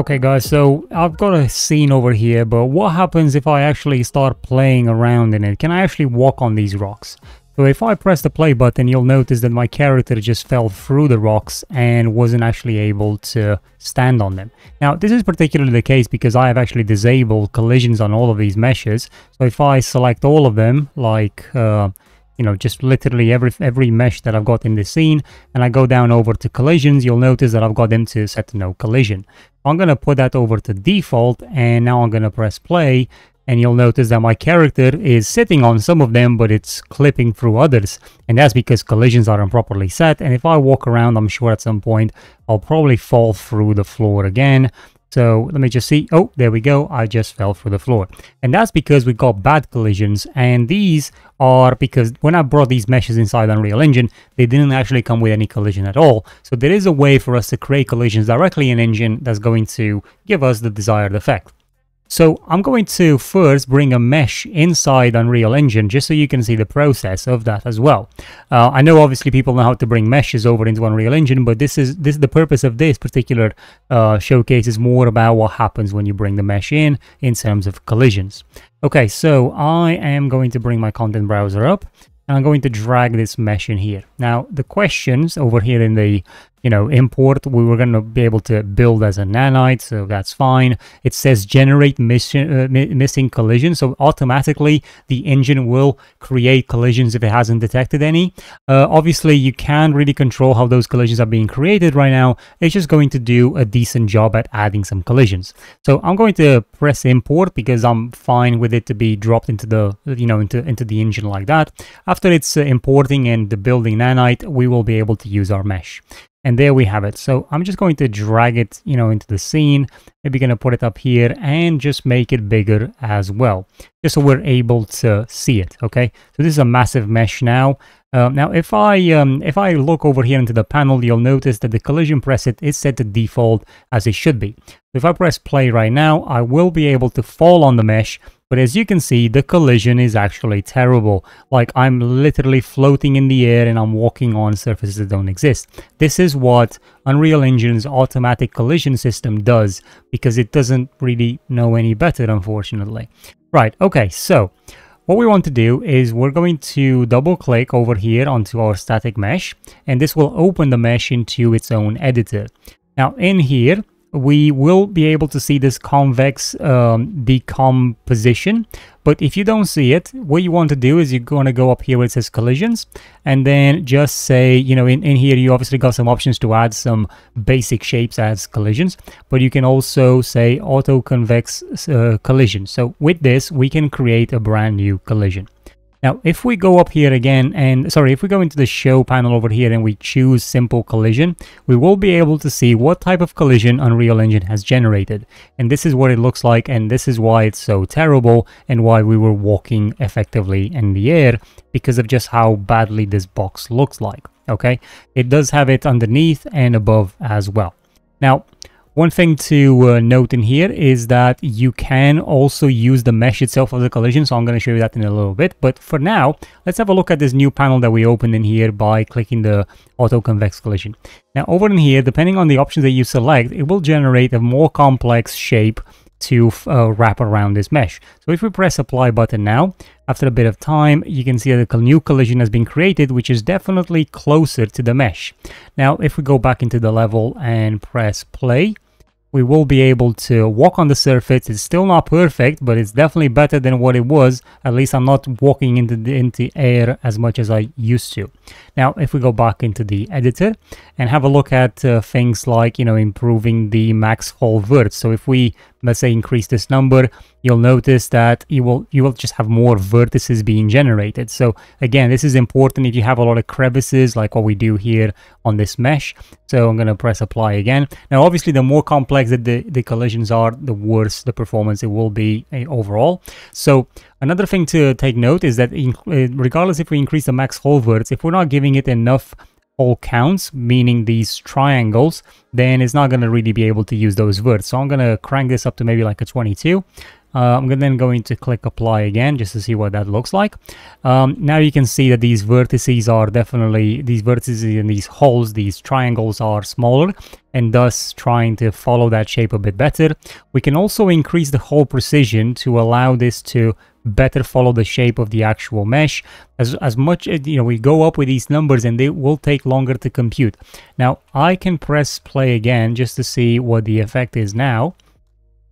Okay guys, so I've got a scene over here, but what happens if I actually start playing around in it? Can I actually walk on these rocks? So if I press the play button, you'll notice that my character just fell through the rocks and wasn't actually able to stand on them. Now, this is particularly the case because I have actually disabled collisions on all of these meshes. So if I select all of them, like uh, you know, just literally every every mesh that I've got in the scene, and I go down over to collisions, you'll notice that I've got them to set to no collision. I'm going to put that over to default, and now I'm going to press play, and you'll notice that my character is sitting on some of them, but it's clipping through others, and that's because collisions are improperly set, and if I walk around, I'm sure at some point, I'll probably fall through the floor again, so let me just see. Oh, there we go. I just fell through the floor. And that's because we got bad collisions. And these are because when I brought these meshes inside Unreal Engine, they didn't actually come with any collision at all. So there is a way for us to create collisions directly in Engine that's going to give us the desired effect. So I'm going to first bring a mesh inside Unreal Engine just so you can see the process of that as well. Uh, I know obviously people know how to bring meshes over into Unreal Engine, but this is this the purpose of this particular uh, showcase is more about what happens when you bring the mesh in in terms of collisions. Okay, so I am going to bring my content browser up and I'm going to drag this mesh in here. Now, the questions over here in the you know, import, we were going to be able to build as a nanite, so that's fine. It says generate mission, uh, missing collision, so automatically the engine will create collisions if it hasn't detected any. Uh, obviously, you can't really control how those collisions are being created right now. It's just going to do a decent job at adding some collisions. So I'm going to press import because I'm fine with it to be dropped into the, you know, into, into the engine like that. After it's uh, importing and the building nanite, we will be able to use our mesh. And there we have it. So I'm just going to drag it, you know, into the scene. Maybe going to put it up here and just make it bigger as well, just so we're able to see it. Okay. So this is a massive mesh now. Uh, now, if I um, if I look over here into the panel, you'll notice that the collision preset is set to default as it should be. So if I press play right now, I will be able to fall on the mesh but as you can see, the collision is actually terrible. Like I'm literally floating in the air and I'm walking on surfaces that don't exist. This is what Unreal Engine's automatic collision system does because it doesn't really know any better, unfortunately. Right, okay, so what we want to do is we're going to double click over here onto our static mesh and this will open the mesh into its own editor. Now in here, we will be able to see this convex um, decomposition. But if you don't see it, what you want to do is you're going to go up here where it says collisions and then just say, you know, in, in here you obviously got some options to add some basic shapes as collisions, but you can also say auto convex uh, collision. So with this, we can create a brand new collision. Now, if we go up here again and, sorry, if we go into the show panel over here and we choose simple collision, we will be able to see what type of collision Unreal Engine has generated. And this is what it looks like and this is why it's so terrible and why we were walking effectively in the air because of just how badly this box looks like, okay? It does have it underneath and above as well. Now, one thing to uh, note in here is that you can also use the mesh itself as a collision, so I'm going to show you that in a little bit. But for now, let's have a look at this new panel that we opened in here by clicking the auto convex collision. Now over in here, depending on the options that you select, it will generate a more complex shape to uh, wrap around this mesh. So if we press apply button now, after a bit of time, you can see that a new collision has been created, which is definitely closer to the mesh. Now, if we go back into the level and press play, we will be able to walk on the surface. It's still not perfect, but it's definitely better than what it was. At least I'm not walking into the, into air as much as I used to. Now, if we go back into the editor and have a look at uh, things like, you know, improving the max hull vert. So if we let's say increase this number, you'll notice that you will you will just have more vertices being generated. So again, this is important if you have a lot of crevices like what we do here on this mesh. So I'm going to press apply again. Now, obviously, the more complex that the, the collisions are, the worse the performance it will be uh, overall. So another thing to take note is that in, uh, regardless if we increase the max hull verts, if we're not giving it enough hull counts, meaning these triangles, then it's not going to really be able to use those words. So I'm going to crank this up to maybe like a 22. Uh, I'm then going to click apply again just to see what that looks like. Um, now you can see that these vertices are definitely, these vertices and these hulls, these triangles are smaller and thus trying to follow that shape a bit better. We can also increase the hull precision to allow this to better follow the shape of the actual mesh as as much as you know we go up with these numbers and they will take longer to compute now i can press play again just to see what the effect is now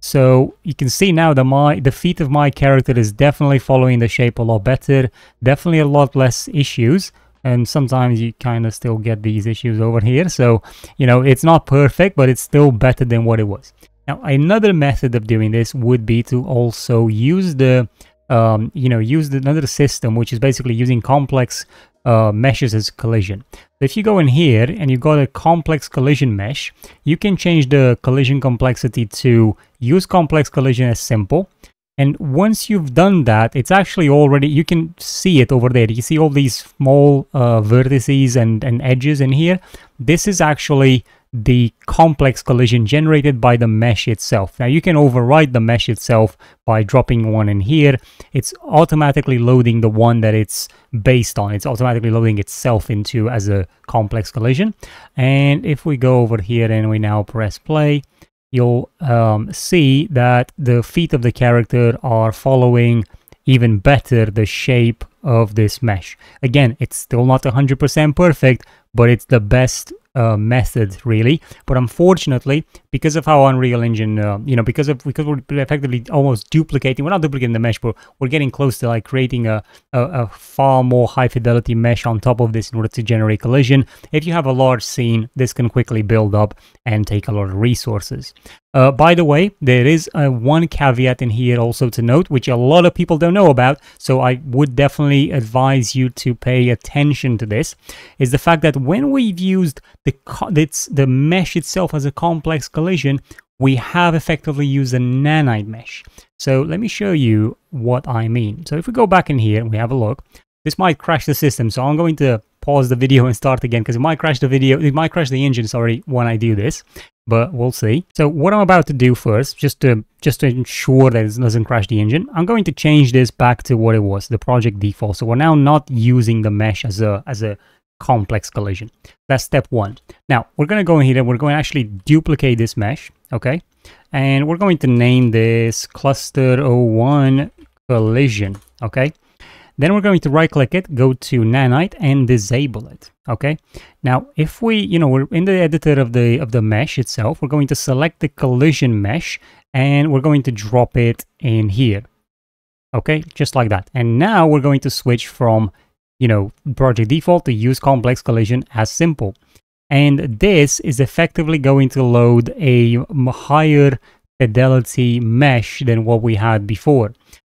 so you can see now that my the feet of my character is definitely following the shape a lot better, definitely a lot less issues. And sometimes you kind of still get these issues over here. So, you know, it's not perfect, but it's still better than what it was. Now, another method of doing this would be to also use the, um, you know, use the, another system, which is basically using complex uh, meshes as collision. If you go in here and you got a complex collision mesh, you can change the collision complexity to use complex collision as simple. And once you've done that, it's actually already, you can see it over there. You see all these small uh, vertices and, and edges in here. This is actually the complex collision generated by the mesh itself. Now you can override the mesh itself by dropping one in here. It's automatically loading the one that it's based on. It's automatically loading itself into as a complex collision. And if we go over here and we now press play, you'll um, see that the feet of the character are following even better the shape of this mesh. Again, it's still not 100% perfect, but it's the best uh, method really. But unfortunately because of how unreal engine uh, you know because of because we're effectively almost duplicating we're not duplicating the mesh but we're getting close to like creating a, a, a far more high fidelity mesh on top of this in order to generate collision. If you have a large scene this can quickly build up and take a lot of resources uh, by the way, there is uh, one caveat in here also to note, which a lot of people don't know about, so I would definitely advise you to pay attention to this, is the fact that when we've used the, it's the mesh itself as a complex collision, we have effectively used a nanite mesh. So let me show you what I mean. So if we go back in here and we have a look, this might crash the system, so I'm going to pause the video and start again because it might crash the video, it might crash the engine, sorry, when I do this but we'll see. So what I'm about to do first, just to just to ensure that it doesn't crash the engine, I'm going to change this back to what it was, the project default. So we're now not using the mesh as a as a complex collision. That's step one. Now we're going to go in here and we're going to actually duplicate this mesh, okay? And we're going to name this cluster 01 collision, okay? Then we're going to right click it, go to Nanite and disable it. Okay. Now, if we, you know, we're in the editor of the of the mesh itself, we're going to select the collision mesh and we're going to drop it in here. Okay, just like that. And now we're going to switch from, you know, project default to use complex collision as simple. And this is effectively going to load a higher fidelity mesh than what we had before.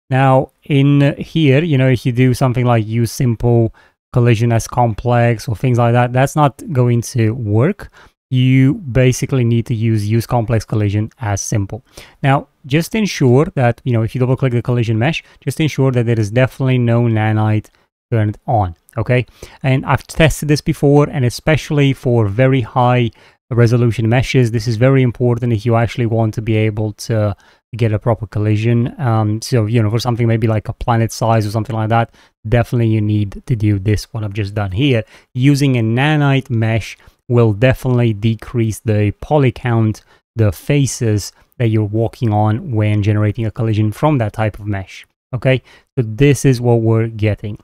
Now, in here, you know, if you do something like use simple collision as complex or things like that, that's not going to work. You basically need to use use complex collision as simple. Now, just ensure that, you know, if you double click the collision mesh, just ensure that there is definitely no nanite turned on, okay? And I've tested this before, and especially for very high resolution meshes, this is very important if you actually want to be able to get a proper collision. Um, so, you know, for something maybe like a planet size or something like that, definitely you need to do this, what I've just done here. Using a nanite mesh will definitely decrease the poly count, the faces that you're walking on when generating a collision from that type of mesh. Okay, so this is what we're getting.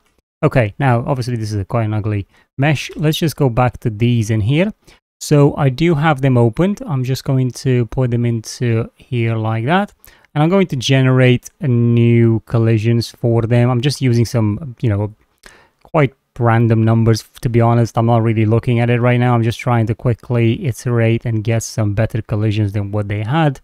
Okay, now obviously this is a quite an ugly mesh. Let's just go back to these in here. So I do have them opened. I'm just going to put them into here like that. And I'm going to generate new collisions for them. I'm just using some, you know, quite random numbers to be honest. I'm not really looking at it right now. I'm just trying to quickly iterate and get some better collisions than what they had.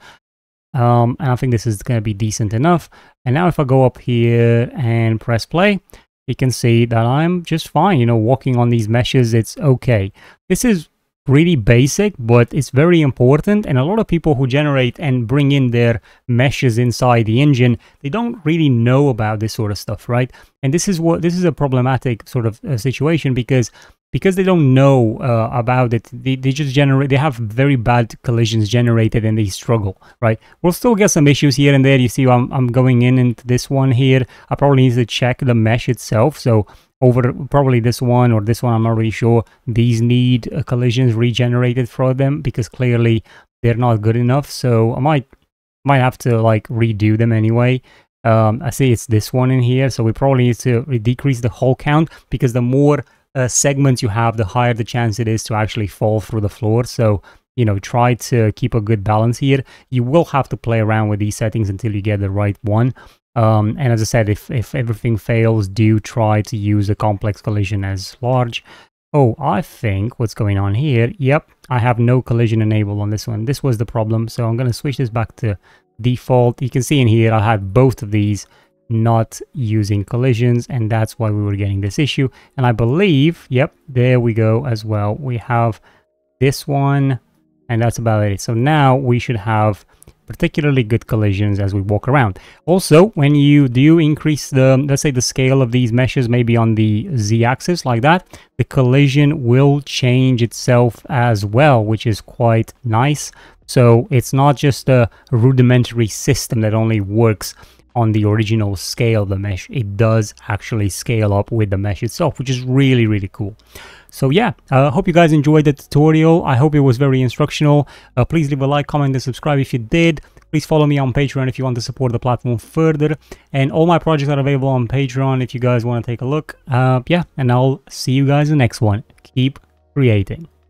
Um, and I think this is going to be decent enough. And now if I go up here and press play, you can see that I'm just fine, you know, walking on these meshes, it's okay. This is really basic, but it's very important. And a lot of people who generate and bring in their meshes inside the engine, they don't really know about this sort of stuff, right? And this is what this is a problematic sort of uh, situation because because they don't know uh, about it, they, they just generate, they have very bad collisions generated and they struggle, right? We'll still get some issues here and there. You see, I'm, I'm going in into this one here. I probably need to check the mesh itself. So over probably this one or this one, I'm not really sure. These need uh, collisions regenerated for them because clearly they're not good enough. So I might, might have to like redo them anyway. Um, I see it's this one in here. So we probably need to decrease the hull count because the more uh, segments you have, the higher the chance it is to actually fall through the floor. So, you know, try to keep a good balance here. You will have to play around with these settings until you get the right one. Um, and as I said, if, if everything fails, do try to use a complex collision as large. Oh, I think what's going on here, yep, I have no collision enabled on this one. This was the problem, so I'm going to switch this back to default. You can see in here I had both of these not using collisions and that's why we were getting this issue and I believe yep there we go as well we have this one and that's about it so now we should have particularly good collisions as we walk around. Also when you do increase the let's say the scale of these meshes maybe on the z-axis like that the collision will change itself as well which is quite nice. So it's not just a rudimentary system that only works on the original scale of the mesh, it does actually scale up with the mesh itself, which is really, really cool. So yeah, I uh, hope you guys enjoyed the tutorial. I hope it was very instructional. Uh, please leave a like, comment, and subscribe if you did. Please follow me on Patreon if you want to support the platform further. And all my projects are available on Patreon if you guys want to take a look. Uh, yeah, and I'll see you guys in the next one. Keep creating.